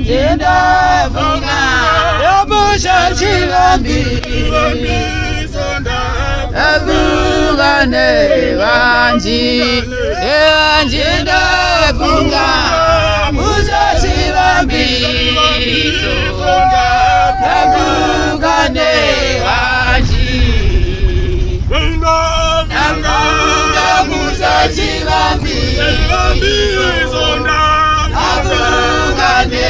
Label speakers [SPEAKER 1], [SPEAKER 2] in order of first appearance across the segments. [SPEAKER 1] njenda vunga yamusha chilambi vunga ne vanji njenda vunga musha chilambi vunga ne vanji vunga vunga musha chilambi vunga ne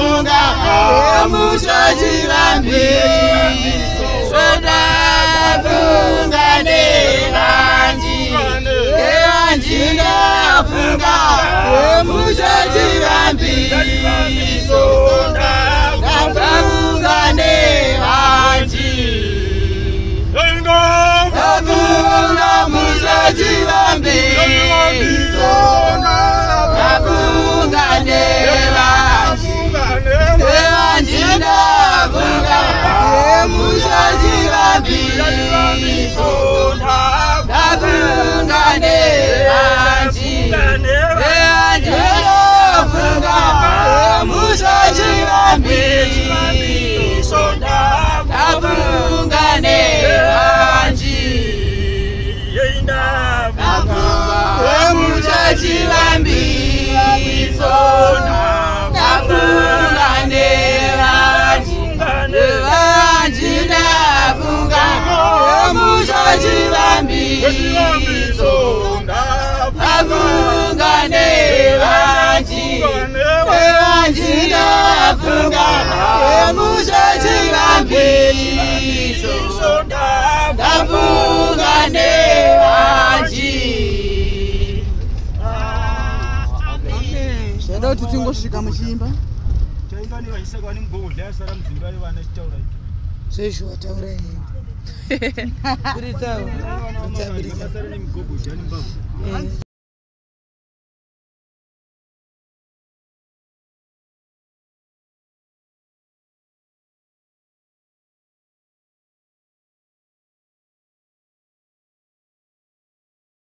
[SPEAKER 1] kufunga yemusha chivambiso zvoda kufunga nevanji nevanji ndafunga yemusha chivambiso chivambiso ndafunga nevanji ndafunga musha chivambiso ndafunga nevanji nevanji ndafunga musha chivambiso. ndoda kuti tingosvika muchimba zvezvo wataura hendeburitsa